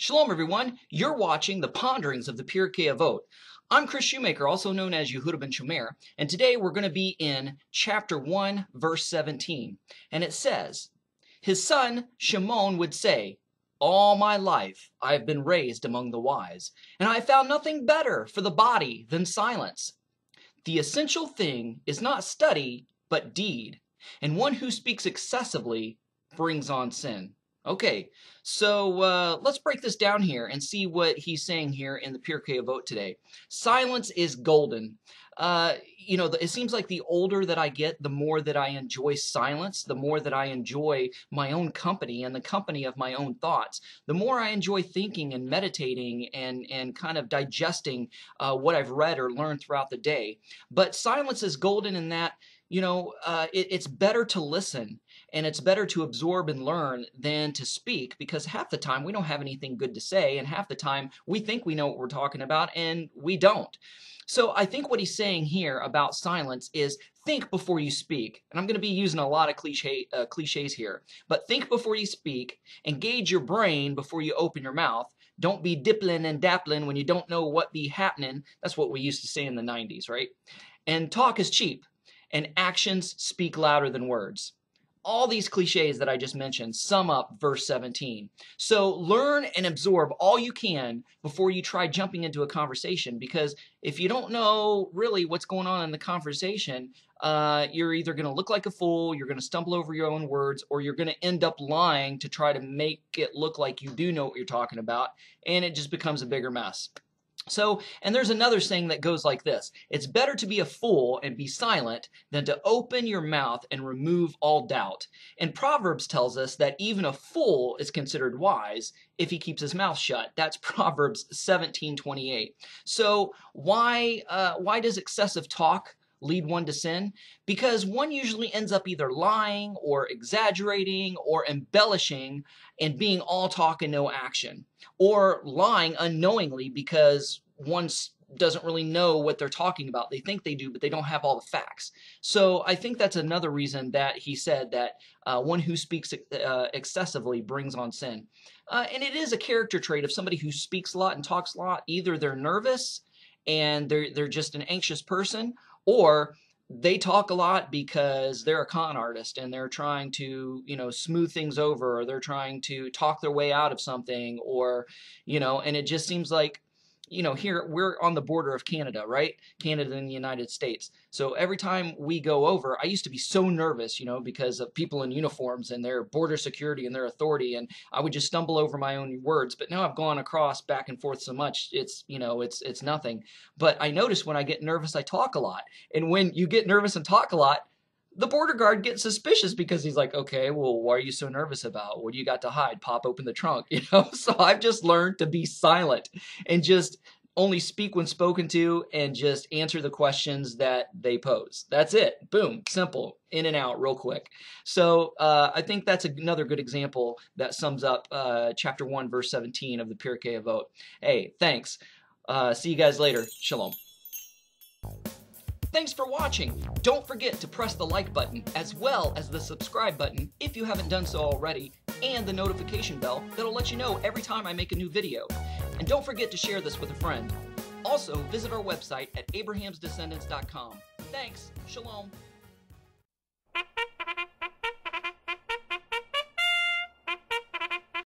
Shalom, everyone. You're watching the Ponderings of the Pirkei Avot. I'm Chris Shoemaker, also known as Yehuda ben Shomer, and today we're going to be in chapter 1, verse 17. And it says, His son Shimon would say, All my life I have been raised among the wise, and I have found nothing better for the body than silence. The essential thing is not study, but deed, and one who speaks excessively brings on sin. Okay, so uh, let's break this down here and see what he's saying here in the Pirkei Avot today. Silence is golden. Uh, you know, it seems like the older that I get, the more that I enjoy silence, the more that I enjoy my own company and the company of my own thoughts, the more I enjoy thinking and meditating and, and kind of digesting uh, what I've read or learned throughout the day. But silence is golden in that, you know, uh, it, it's better to listen and it's better to absorb and learn than to speak because half the time we don't have anything good to say and half the time we think we know what we're talking about and we don't. So I think what he's saying here about silence is think before you speak. And I'm going to be using a lot of cliche, uh, cliches here. But think before you speak, engage your brain before you open your mouth. Don't be dippling and dappling when you don't know what be happening. That's what we used to say in the 90s, right? And talk is cheap, and actions speak louder than words all these cliches that I just mentioned sum up verse 17. So learn and absorb all you can before you try jumping into a conversation because if you don't know really what's going on in the conversation, uh, you're either going to look like a fool, you're going to stumble over your own words, or you're going to end up lying to try to make it look like you do know what you're talking about, and it just becomes a bigger mess. So, and there's another saying that goes like this It's better to be a fool and be silent than to open your mouth and remove all doubt. And Proverbs tells us that even a fool is considered wise if he keeps his mouth shut. That's Proverbs 17:28. So, why uh, why does excessive talk lead one to sin? Because one usually ends up either lying or exaggerating or embellishing and being all talk and no action, or lying unknowingly because one doesn't really know what they're talking about. They think they do, but they don't have all the facts. So I think that's another reason that he said that uh, one who speaks uh, excessively brings on sin. Uh, and it is a character trait of somebody who speaks a lot and talks a lot. Either they're nervous and they're they're just an anxious person, or they talk a lot because they're a con artist and they're trying to you know smooth things over or they're trying to talk their way out of something or you know and it just seems like you know, here we're on the border of Canada, right? Canada and the United States. So every time we go over, I used to be so nervous, you know, because of people in uniforms and their border security and their authority, and I would just stumble over my own words. But now I've gone across back and forth so much, it's you know, it's it's nothing. But I notice when I get nervous, I talk a lot, and when you get nervous and talk a lot, the border guard gets suspicious because he's like, okay, well, what are you so nervous about? What do you got to hide? Pop open the trunk, you know? So I've just learned to be silent and just only speak when spoken to and just answer the questions that they pose. That's it. Boom. Simple. In and out real quick. So uh, I think that's another good example that sums up uh, chapter 1, verse 17 of the Pirkei Avot. Hey, thanks. Uh, see you guys later. Shalom. Thanks for watching! Don't forget to press the like button as well as the subscribe button if you haven't done so already and the notification bell that'll let you know every time I make a new video. And don't forget to share this with a friend. Also, visit our website at abrahamsdescendants.com. Thanks. Shalom.